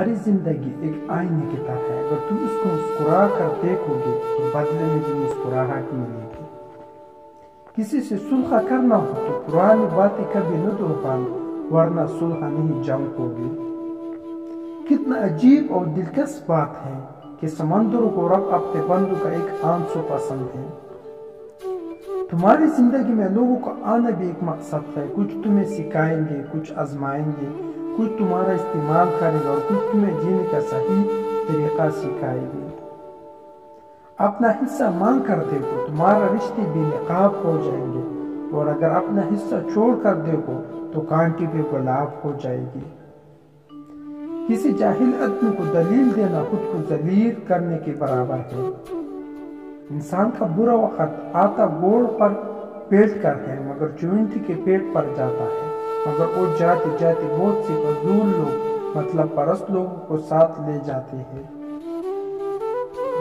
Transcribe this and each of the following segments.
हमारी ज़िंदगी एक आईने की तरह है। अगर तुम उसको मुस्कुरा कर देखोगे तो बदले में भी मुस्कुराहट मिलेगी। किसी से सुलह करना हो तो पुरानी बातें कभी न दोहराना वरना सुलह नहीं जंग होगी। कितना अजीब और दिलचस्प बात है कि समंदर को रब अपने बंधु का एक आँसू पसंद है। तुम्हारी ज़िंदगी में लोगों का आना भी एक मकसद है। कुछ तुम्हें सिखाएँगे, कुछ आजमाएँगे। कुछ तुम्हारा इस्तेमाल करेगा और कुछ तुम्हें जीने का सही तरीका सिखाएगी। अपना हिस्सा मांग कर देखो, तुम्हारा रिश्ते भी नकाब हो जाएँगे। और अगर अपना हिस्सा छोड़ कर देखो तो कांटी पे गुलाब हो जाएगी। किसी जाहिल आदमी को दलील देना खुद को जलील करने के बराबर है। इंसान का बुरा वक्त आता गोड़ पर पेट कर है, मगर चुनती के पेट पर जाता है। मगर वो जाते जाते बहुत से फजूल लोग मतलब परस्त लोगों को साथ ले जाते हैं।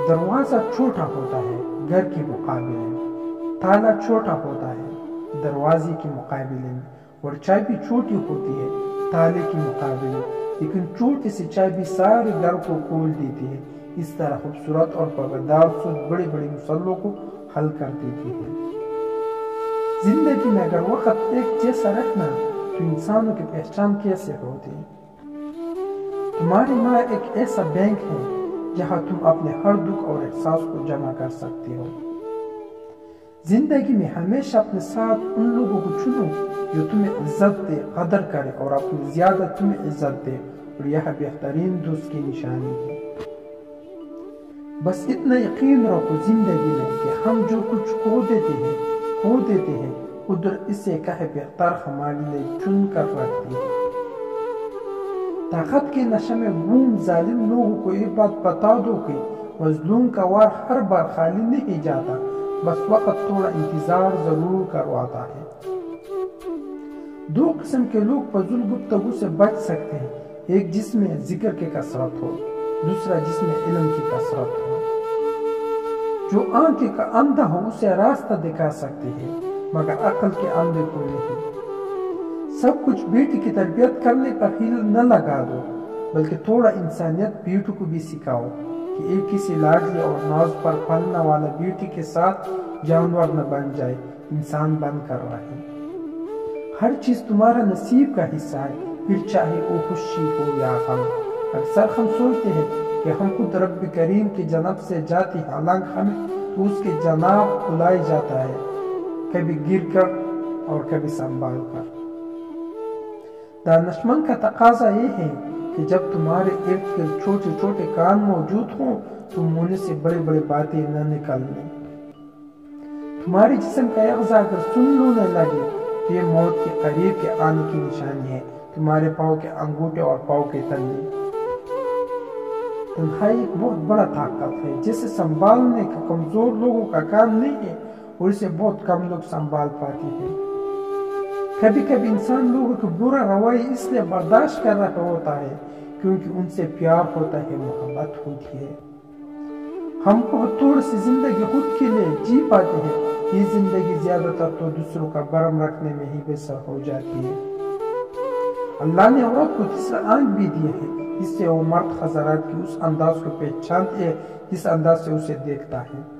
दरवाज़ा छोटा होता है, घर के मुकाबले में। ताला छोटा होता है, दरवाजे के मुकाबले में। और चाय भी छोटी होती है ताले के मुकाबले लेकिन छोटी सी चाय भी सारे घर को खोल देती है। इस तरह खूबसूरत और पगदार सूद बड़े बड़े मुसलों को हल कर देती है। ज़िंदगी में अगर वक्त एक जैसा रखना तो इंसानों की पहचान कैसे होती? तुम्हारी माँ एक ऐसा बैंक है, जहाँ तुम अपने हर दुख और एहसास को जमा कर सकते हो। ज़िंदगी में हमेशा अपने साथ उन लोगों को चुनो, जो तुम्हें इज़्ज़त दे, कदर करे और अपनी ज़्यादा तुम्हें इज़्ज़त दे, और यह बेहतरीन दोस्त की निशानी है। बस इतना यकीन रखो ज़िंदगी में कि हम जो कुछ खो देते हैं, खो देते हैं उधर बेहतर हमारे लिए चुन कर रखती है ताकत के नशे में गुम जालिम लोगों को एक बात बता दो कि मजलूम का वार हर बार खाली नहीं जाता, बस वक्त थोड़ा इंतज़ार ज़रूर करवाता है। दो किस्म के लोग फजूल गुफ्तगु से बच सकते हैं, एक जिसमें ज़िक्र की कसरत हो, दूसरा जिसमें इल्म की कसरत हो। जो आँखें का अंधा हो, उसे रास्ता दिखा सकती है। मगर अकल के अंधे को नहीं। सब कुछ बेटी की तरबियत करने पर हिल न लगा दो, बल्कि थोड़ा इंसानियत बेटू को भी सिखाओ कि एक किसी लाडली और नाज पर फलने वाला बेटी के साथ जानवर न बन जाए, इंसान बन कर रहे। हर चीज़ तुम्हारा नसीब का हिस्सा है, फिर चाहे वो खुशी हो या गम। अक्सर हम सोचते हैं कि हम खुद रब करीम की जनब से जाती हालाँकि हमें तो उसके जनाब बुलाया जाता है। कभी गिर कर और कभी संभाल कर। दानशमंद का तकाजा ये है कि जब तुम्हारे इर्द गिर्द छोटे छोटे कान मौजूद हों तो मुँह से बड़ी बड़ी बातें न निकलने। तुम्हारे जिसम का अगजा अगर सुन लूने लगे तो ये मौत के करीब के आने की निशानी है, तुम्हारे पाँव के अंगूठे और पाँव के तल्ले तन्हाई एक बहुत बड़ा ताकत है, जिसे संभालने का कमज़ोर लोगों का काम नहीं है और इसे बहुत कम लोग संभाल पाते हैं। कभी कभी इंसान लोगों को बुरा रवैया इसलिए बर्दाश्त कर रहा होता है क्योंकि उनसे प्यार होता है, मोहब्बत होती है। हमको थोड़ी सी ज़िंदगी खुद के लिए जी पाते हैं। ये ज़िंदगी ज़्यादातर तो दूसरों का बरम रखने में ही बेसर हो जाती है। अल्लाह ने औरत को तीसरा आँख भी दिया है जिससे वो मर्द हजरात की उस अंदाज को पहचानती है, जिस अंदाज से उसे देखता है।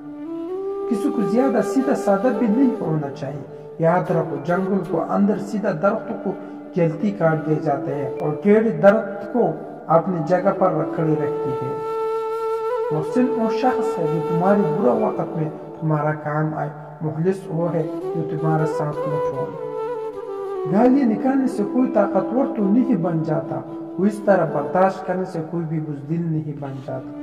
किसी को ज़्यादा सीधा साधा भी नहीं होना चाहिए। याद रखो, जंगल को अंदर सीधा दरख्त को जल्दी काट दिया जाता है और टेढ़े दरख्त को अपनी जगह पर रखड़ी रखती है। मुहसिन वो शख्स है जो तुम्हारे बुरा वक्त में तुम्हारा काम आए। मुखलिस वो है जो तुम्हारा साथ न छोड़े। गालियाँ निकालने से कोई ताकतवर तो नहीं बन जाता। इस तरह बर्दाश्त करने से कोई भी बुजदिल नहीं बन जाता।